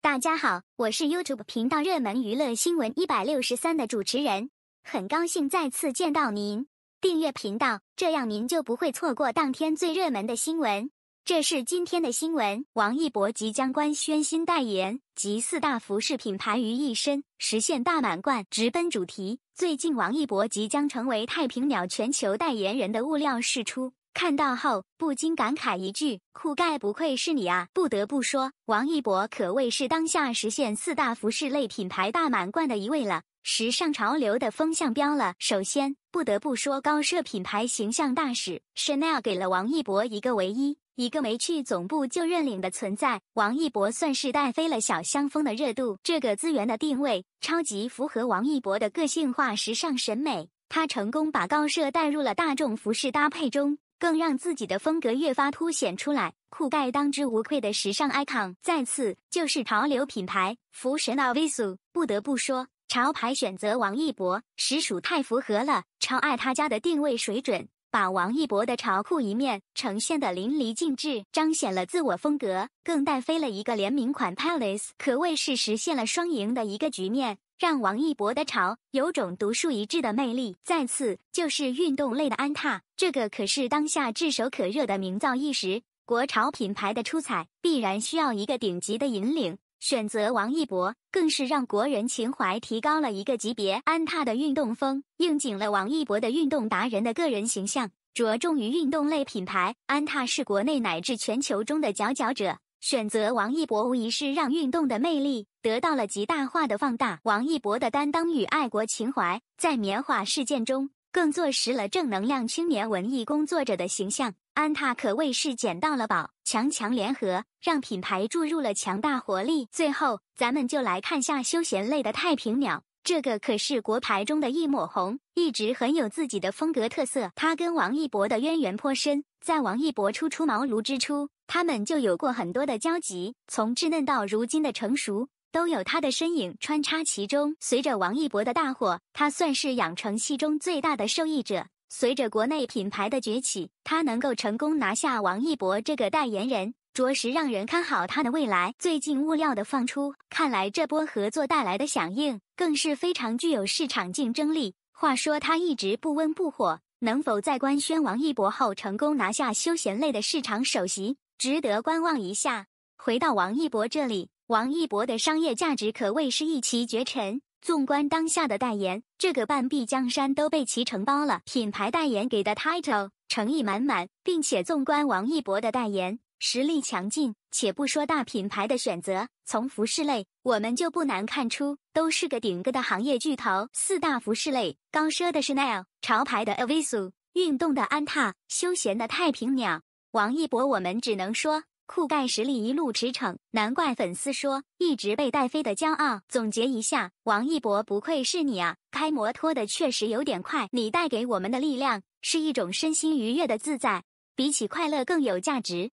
大家好，我是 YouTube 频道热门娱乐新闻一百六十三的主持人，很高兴再次见到您。订阅频道，这样您就不会错过当天最热门的新闻。这是今天的新闻：王一博即将官宣新代言，集四大服饰品牌于一身，实现大满贯，直奔主题。最近，王一博即将成为太平鸟全球代言人的物料释出。看到后不禁感慨一句：“酷盖不愧是你啊！”不得不说，王一博可谓是当下实现四大服饰类品牌大满贯的一位了，时尚潮流的风向标了。首先，不得不说高奢品牌形象大使 Chanel 给了王一博一个唯一、一个没去总部就认领的存在。王一博算是带飞了小香风的热度，这个资源的定位超级符合王一博的个性化时尚审美，他成功把高奢带入了大众服饰搭配中。更让自己的风格越发凸显出来。酷盖当之无愧的时尚 icon，再次就是潮流品牌福神 Avisu。不得不说，潮牌选择王一博，实属太符合了。超爱他家的定位水准，把王一博的潮酷一面呈现的淋漓尽致，彰显了自我风格，更带飞了一个联名款 Palace，可谓是实现了双赢的一个局面。让王一博的潮有种独树一帜的魅力。再次就是运动类的安踏，这个可是当下炙手可热的名噪一时。国潮品牌的出彩，必然需要一个顶级的引领。选择王一博，更是让国人情怀提高了一个级别。安踏的运动风，应景了王一博的运动达人的个人形象。着重于运动类品牌，安踏是国内乃至全球中的佼佼者。选择王一博，无疑是让运动的魅力得到了极大化的放大。王一博的担当与爱国情怀，在棉花事件中更坐实了正能量青年文艺工作者的形象。安踏可谓是捡到了宝，强强联合，让品牌注入了强大活力。最后，咱们就来看下休闲类的太平鸟，这个可是国牌中的一抹红，一直很有自己的风格特色。它跟王一博的渊源颇深，在王一博初出茅庐之初。他们就有过很多的交集，从稚嫩到如今的成熟，都有他的身影穿插其中。随着王一博的大火，他算是养成系中最大的受益者。随着国内品牌的崛起，他能够成功拿下王一博这个代言人，着实让人看好他的未来。最近物料的放出，看来这波合作带来的响应更是非常具有市场竞争力。话说他一直不温不火，能否在官宣王一博后成功拿下休闲类的市场首席？值得观望一下。回到王一博这里，王一博的商业价值可谓是一骑绝尘。纵观当下的代言，这个半壁江山都被其承包了。品牌代言给的 title 诚意满满，并且纵观王一博的代言实力强劲。且不说大品牌的选择，从服饰类，我们就不难看出，都是个顶个的行业巨头。四大服饰类，高奢的 Chanel，潮牌的 Avisu，运动的安踏，休闲的太平鸟。王一博，我们只能说酷盖实力一路驰骋，难怪粉丝说一直被带飞的骄傲。总结一下，王一博不愧是你啊，开摩托的确实有点快。你带给我们的力量是一种身心愉悦的自在，比起快乐更有价值。